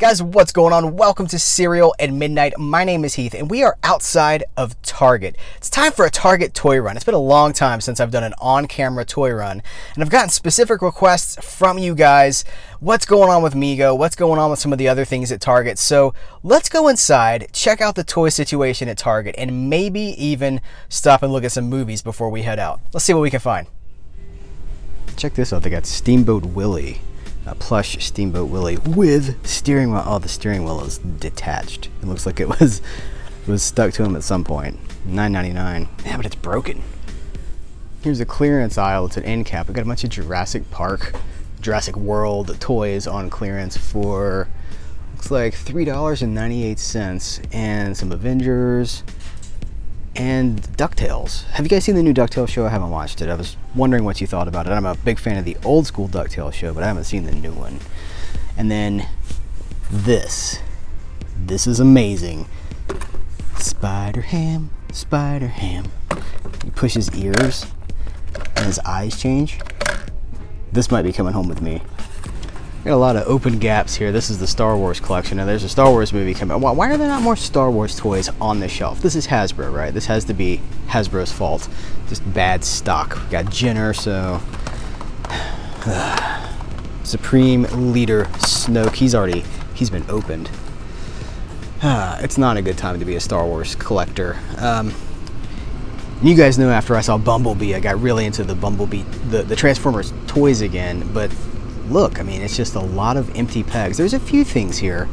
Guys, what's going on? Welcome to Cereal at Midnight. My name is Heath, and we are outside of Target. It's time for a Target toy run. It's been a long time since I've done an on camera toy run, and I've gotten specific requests from you guys. What's going on with Mego? What's going on with some of the other things at Target? So let's go inside, check out the toy situation at Target, and maybe even stop and look at some movies before we head out. Let's see what we can find. Check this out. They got Steamboat Willie a plush Steamboat Willie with steering wheel. Oh, the steering wheel is detached. It looks like it was was stuck to him at some point. $9.99. Yeah, but it's broken. Here's a clearance aisle. It's an end cap. We got a bunch of Jurassic Park, Jurassic World toys on clearance for looks like three dollars and ninety-eight cents, and some Avengers and DuckTales. Have you guys seen the new DuckTales show? I haven't watched it. I was wondering what you thought about it. I'm a big fan of the old school DuckTales show, but I haven't seen the new one. And then this. This is amazing. Spider Ham, Spider Ham. He pushes ears and his eyes change. This might be coming home with me. Got a lot of open gaps here. This is the Star Wars collection. Now there's a Star Wars movie coming. Why, why are there not more Star Wars toys on the shelf? This is Hasbro, right? This has to be Hasbro's fault. Just bad stock. We got Jenner, so Supreme Leader Snoke. He's already he's been opened. it's not a good time to be a Star Wars collector. Um, you guys know after I saw Bumblebee, I got really into the Bumblebee, the, the Transformers toys again, but look, I mean, it's just a lot of empty pegs. There's a few things here.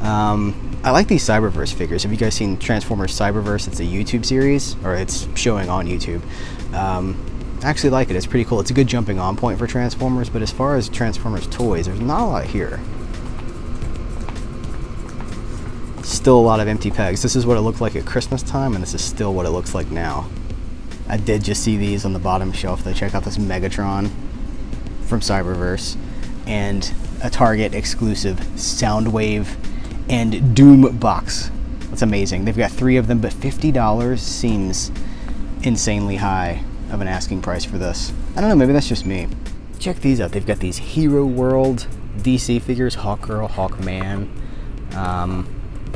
Um, I like these Cyberverse figures. Have you guys seen Transformers Cyberverse? It's a YouTube series, or it's showing on YouTube. Um, I actually like it. It's pretty cool. It's a good jumping on point for Transformers, but as far as Transformers toys, there's not a lot here. Still a lot of empty pegs. This is what it looked like at Christmas time, and this is still what it looks like now. I did just see these on the bottom shelf. They check out this Megatron from Cyberverse and a Target exclusive Soundwave and Doom box. That's amazing. They've got three of them, but $50 seems insanely high of an asking price for this. I don't know, maybe that's just me. Check these out. They've got these Hero World DC figures, hawk Hawkgirl, Hawkman, um,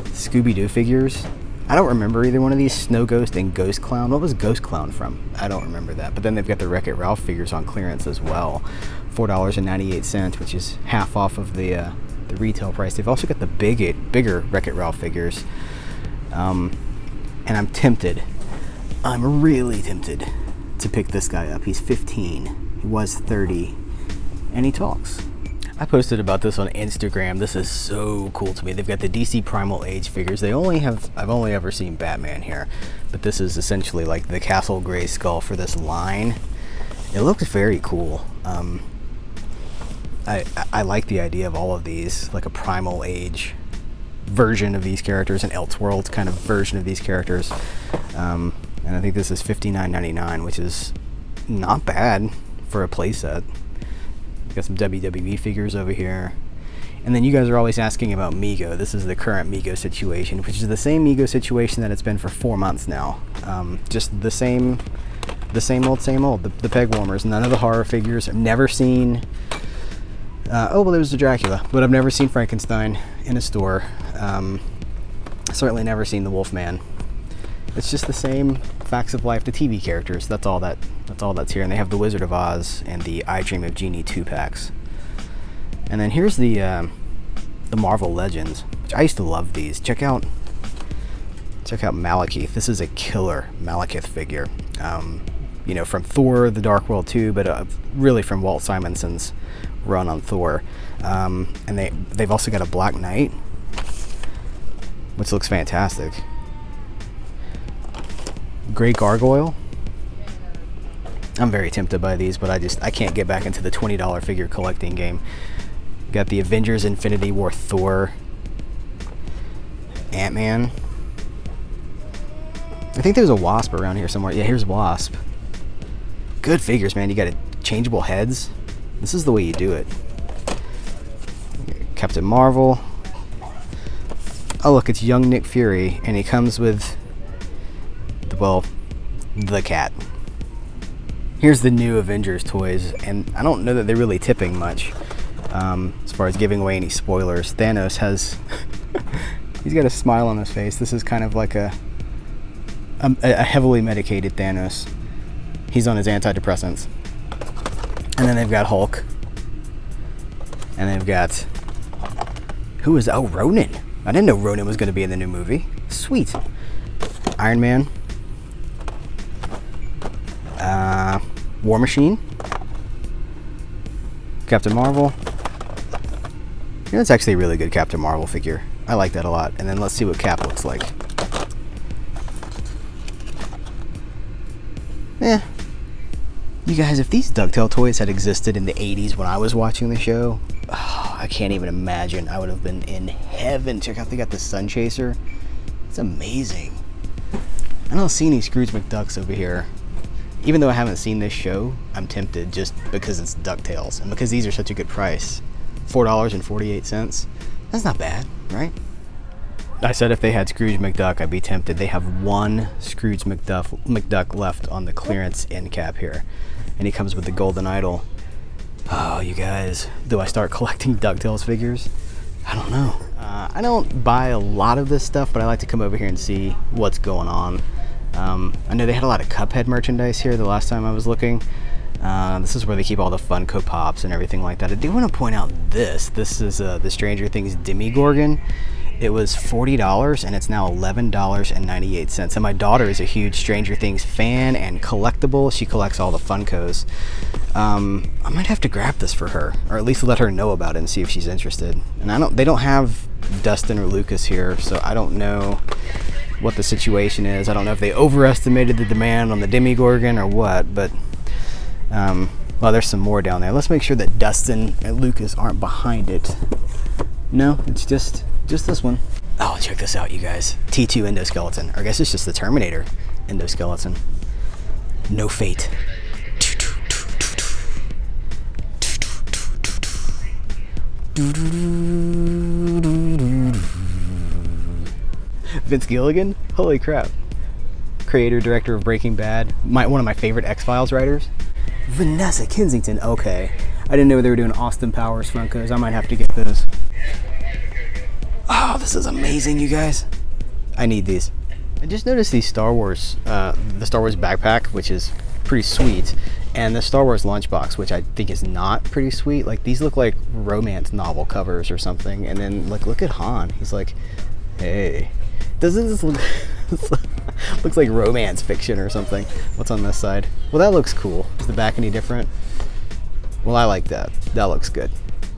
Scooby-Doo figures. I don't remember either one of these. Snow Ghost and Ghost Clown. What was Ghost Clown from? I don't remember that. But then they've got the Wreck-It Ralph figures on clearance as well. $4.98, which is half off of the uh, the retail price. They've also got the big, bigger Wreck-It Ralph figures. Um, and I'm tempted. I'm really tempted to pick this guy up. He's 15. He was 30. And he talks. I posted about this on Instagram. This is so cool to me. They've got the DC Primal Age figures. They only have, I've only ever seen Batman here, but this is essentially like the Castle Grayskull for this line. It looks very cool. Um, I, I like the idea of all of these, like a Primal Age version of these characters, an Elseworld kind of version of these characters. Um, and I think this is $59.99, which is not bad for a playset. Got some WWE figures over here. And then you guys are always asking about Mego. This is the current Mego situation, which is the same Mego situation that it's been for four months now. Um, just the same, the same old, same old. The, the, peg warmers. None of the horror figures. I've never seen. Uh, oh well, there was the Dracula, but I've never seen Frankenstein in a store. Um, certainly never seen the Wolfman. It's just the same facts of life, the TV characters. That's all that that's all that's here. And they have the Wizard of Oz and the I Dream of Jeannie two packs. And then here's the uh, the Marvel Legends, which I used to love these. Check out check out Malekith. This is a killer Malekith figure. Um, you know, from Thor: The Dark World 2, but uh, really from Walt Simonson's run on Thor. Um, and they they've also got a Black Knight, which looks fantastic. Grey Gargoyle. I'm very tempted by these, but I just I can't get back into the $20 figure collecting game. Got the Avengers Infinity War Thor. Ant-Man. I think there's a Wasp around here somewhere. Yeah, here's Wasp. Good figures, man. You got changeable heads. This is the way you do it. Captain Marvel. Oh look, it's young Nick Fury, and he comes with, well, the cat. Here's the new Avengers toys, and I don't know that they're really tipping much. Um, as far as giving away any spoilers, Thanos has he's got a smile on his face. This is kind of like a a, a heavily medicated Thanos. He's on his antidepressants, and then they've got Hulk, and they've got who is oh Ronan? I didn't know Ronan was going to be in the new movie. Sweet. Iron Man. War Machine. Captain Marvel. You know, actually a really good Captain Marvel figure. I like that a lot. And then let's see what Cap looks like. Yeah. You guys, if these DuckTales toys had existed in the 80s when I was watching the show, oh, I can't even imagine. I would have been in heaven. Check out, they got the Sun Chaser. It's amazing. I don't see any Scrooge McDucks over here. Even though I haven't seen this show, I'm tempted just because it's DuckTales and because these are such a good price. $4.48. That's not bad, right? I said if they had Scrooge McDuck, I'd be tempted. They have one Scrooge McDuck, McDuck left on the clearance end cap here. And he comes with the golden idol. Oh, you guys, do I start collecting DuckTales figures? I don't know. Uh, I don't buy a lot of this stuff, but I like to come over here and see what's going on. Um, I know they had a lot of Cuphead merchandise here the last time I was looking. Uh, this is where they keep all the Funko Pops and everything like that. I do want to point out this. This is uh, the Stranger Things Demogorgon. It was $40 and it's now $11.98. And my daughter is a huge Stranger Things fan and collectible. She collects all the Funkos. Um, I might have to grab this for her, or at least let her know about it and see if she's interested. And I don't. They don't have Dustin or Lucas here, so I don't know what the situation is. I don't know if they overestimated the demand on the Demogorgon or what, but um, well, there's some more down there. Let's make sure that Dustin and Lucas aren't behind it. No, it's just just this one. Oh, check this out, you guys. T2 endoskeleton. Or I guess it's just the Terminator endoskeleton. No fate. Vince Gilligan? Holy crap. Creator, director of Breaking Bad. My, one of my favorite X-Files writers. Vanessa Kensington. Okay. I didn't know they were doing Austin Powers Funkos. I might have to get those. Oh, this is amazing, you guys. I need these. I just noticed these Star Wars, uh, the Star Wars backpack, which is pretty sweet, and the Star Wars lunchbox, which I think is not pretty sweet. Like these look like romance novel covers or something. And then like look at Han. He's like, hey, doesn't this look looks like romance fiction or something? What's on this side? Well, that looks cool. Is the back any different? Well, I like that. That looks good.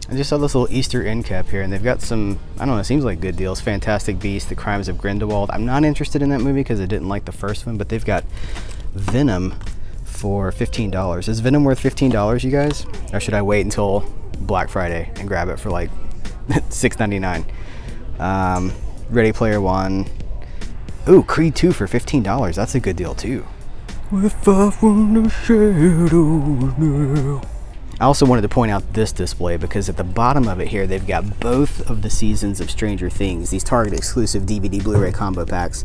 I just saw this little Easter end cap here, and they've got some, I don't know, it seems like good deals. Fantastic Beasts, The Crimes of Grindelwald. I'm not interested in that movie because I didn't like the first one, but they've got Venom for $15. Is Venom worth $15, you guys? Or should I wait until Black Friday and grab it for like $6.99? Um, Ready Player One. Ooh, Creed 2 for $15. That's a good deal too. The shadows now. I also wanted to point out this display because at the bottom of it here, they've got both of the seasons of Stranger Things, these Target exclusive DVD Blu-ray combo packs,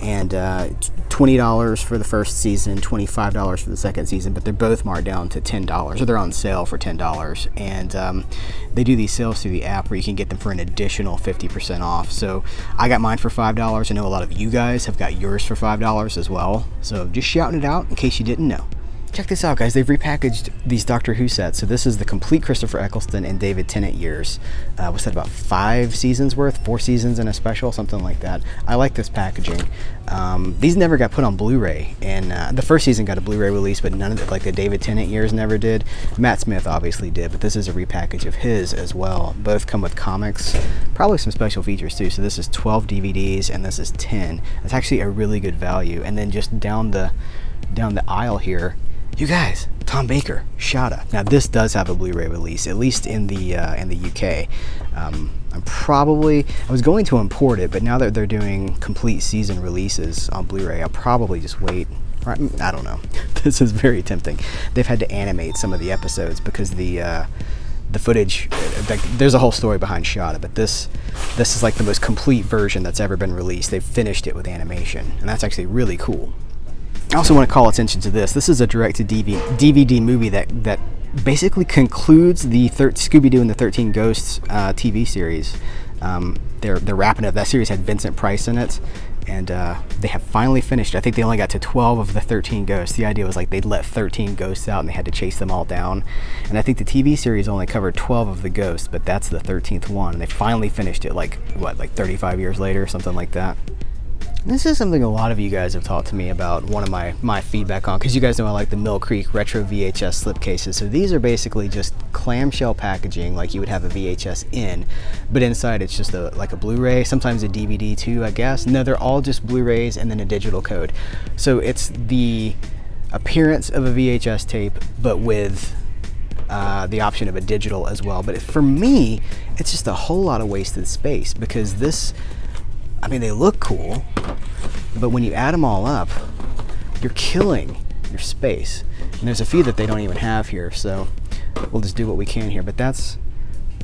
and uh, $20 for the first season, $25 for the second season, but they're both marked down to $10, or they're on sale for $10. And um, they do these sales through the app where you can get them for an additional 50% off. So I got mine for $5. I know a lot of you guys have got yours for $5 as well. So just shouting it out in case you didn't know. Check this out, guys. They've repackaged these Doctor Who sets. So this is the complete Christopher Eccleston and David Tennant years. Uh, what's that, about five seasons worth? Four seasons in a special? Something like that. I like this packaging. Um, these never got put on Blu-ray. And uh, the first season got a Blu-ray release, but none of it, like the David Tennant years never did. Matt Smith obviously did, but this is a repackage of his as well. Both come with comics, probably some special features too. So this is 12 DVDs and this is 10. It's actually a really good value. And then just down the down the aisle here, you guys, Tom Baker, Shada. Now this does have a Blu-ray release, at least in the uh, in the UK. Um, I'm probably I was going to import it, but now that they're doing complete season releases on Blu-ray, I'll probably just wait. I don't know. this is very tempting. They've had to animate some of the episodes because the uh, the footage. Like, there's a whole story behind Shada, but this this is like the most complete version that's ever been released. They've finished it with animation, and that's actually really cool. I also want to call attention to this. This is a direct-to-DVD movie that that basically concludes the thir- Scooby Doo and the Thirteen Ghosts uh, TV series. Um, they're they're wrapping up. That series had Vincent Price in it, and uh, they have finally finished. I think they only got to 12 of the 13 ghosts. The idea was like they'd let 13 ghosts out and they had to chase them all down. And I think the TV series only covered 12 of the ghosts, but that's the 13th one. And they finally finished it like what, like 35 years later, something like that. This is something a lot of you guys have talked to me about one of my, my feedback on, because you guys know I like the Mill Creek retro VHS slipcases. So these are basically just clamshell packaging like you would have a VHS in, but inside it's just a, like a Blu-ray, sometimes a DVD too, I guess. No, they're all just Blu-rays and then a digital code. So it's the appearance of a VHS tape, but with uh, the option of a digital as well. But for me, it's just a whole lot of wasted space because this I mean, they look cool, but when you add them all up, you're killing your space. And there's a few that they don't even have here, so we'll just do what we can here. But that's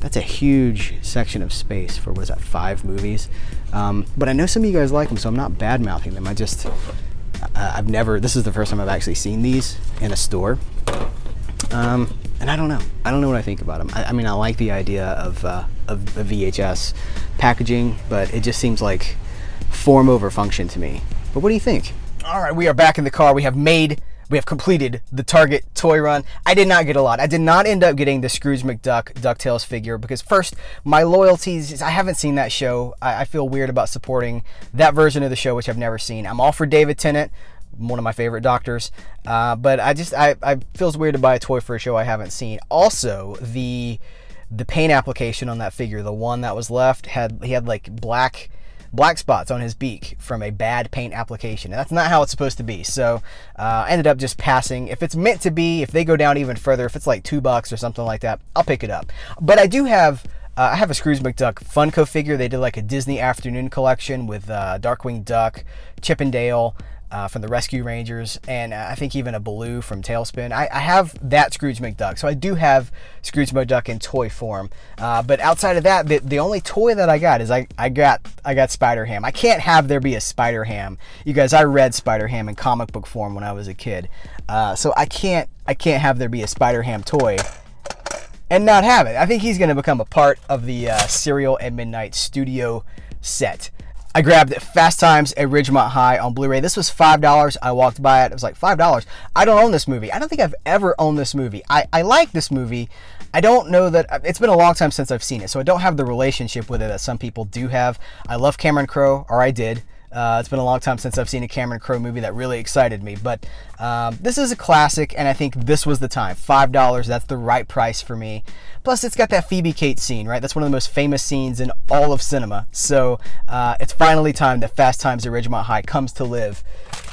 that's a huge section of space for what is that, five movies? Um, but I know some of you guys like them, so I'm not bad mouthing them. I just I've never. This is the first time I've actually seen these in a store. Um, and I don't know. I don't know what I think about them. I, I mean, I like the idea of, uh, of, VHS packaging, but it just seems like form over function to me. But what do you think? All right, we are back in the car. We have made, we have completed the Target toy run. I did not get a lot. I did not end up getting the Scrooge McDuck DuckTales figure because first, my loyalties, I haven't seen that show. I, I feel weird about supporting that version of the show, which I've never seen. I'm all for David Tennant one of my favorite doctors. Uh, but I just I, I feels weird to buy a toy for a show I haven't seen. Also, the the paint application on that figure, the one that was left, had he had like black black spots on his beak from a bad paint application. And that's not how it's supposed to be. So uh, I ended up just passing. If it's meant to be, if they go down even further, if it's like two bucks or something like that, I'll pick it up. But I do have. Uh, I have a Scrooge McDuck Funko figure. They did like a Disney Afternoon collection with uh, Darkwing Duck, Chip 'n Dale, uh, from the Rescue Rangers, and uh, I think even a Baloo from Tailspin. I, I, have that Scrooge McDuck, so I do have Scrooge McDuck in toy form. Uh, but outside of that, the, the only toy that I got is I, I got I got Spider Ham. I can't have there be a Spider Ham. You guys, I read Spider Ham in comic book form when I was a kid, uh, so I can't I can't have there be a Spider Ham toy and not have it. I think he's going to become a part of the uh, Cereal at Midnight studio set. I grabbed Fast Times at Ridgemont High on Blu-ray. This was $5. I walked by it. It was like $5. I don't own this movie. I don't think I've ever owned this movie. I, I like this movie. I don't know that uh, it's been a long time since I've seen it, so I don't have the relationship with it that some people do have. I love Cameron Crowe, or I did. Uh, it's been a long time since I've seen a Cameron Crowe movie that really excited me, but um, this is a classic, and I think this was the time. Five dollars, that's the right price for me. Plus, it's got that Phoebe Cates scene, right? That's one of the most famous scenes in all of cinema. So uh, it's finally time that Fast Times at Ridgemont High comes to live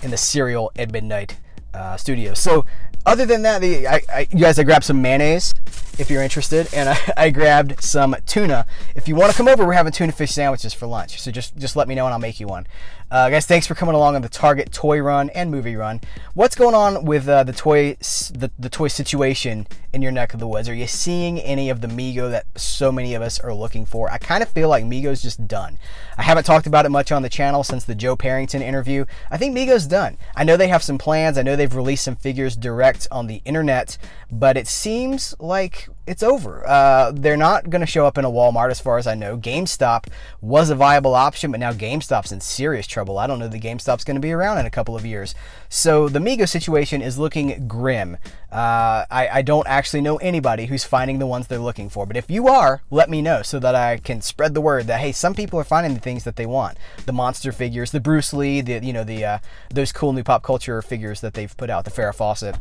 in the Cereal at Midnight uh, studio. So other than that, the, I, I, you guys, I grabbed some mayonnaise if you're interested, and I, I, grabbed some tuna. If you want to come over, we're having tuna fish sandwiches for lunch. So just just let me know and I'll make you one. Uh, guys, thanks for coming along on the Target toy run and movie run. What's going on with uh, the toy the, the toy situation in your neck of the woods? Are you seeing any of the Mego that so many of us are looking for? I kind of feel like Mego's just done. I haven't talked about it much on the channel since the Joe Parrington interview. I think Mego's done. I know they have some plans. I know they've released some figures direct on the internet, but it seems like it's over. Uh, they're not going to show up in a Walmart as far as I know. GameStop was a viable option, but now GameStop's in serious trouble. I don't know that GameStop's going to be around in a couple of years. So the Mego situation is looking grim. Uh, I, I don't actually know anybody who's finding the ones they're looking for, but if you are, let me know so that I can spread the word that hey, some people are finding the things that they want. The monster figures, the Bruce Lee, the you know the uh, those cool new pop culture figures that they've put out, the Farrah Fawcett.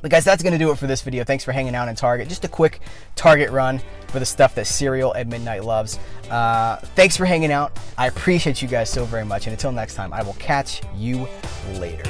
But guys, that's going to do it for this video. Thanks for hanging out in Target. Just a quick Target run for the stuff that Cereal at Midnight loves. Uh, thanks for hanging out. I appreciate you guys so very much. And until next time, I will catch you later.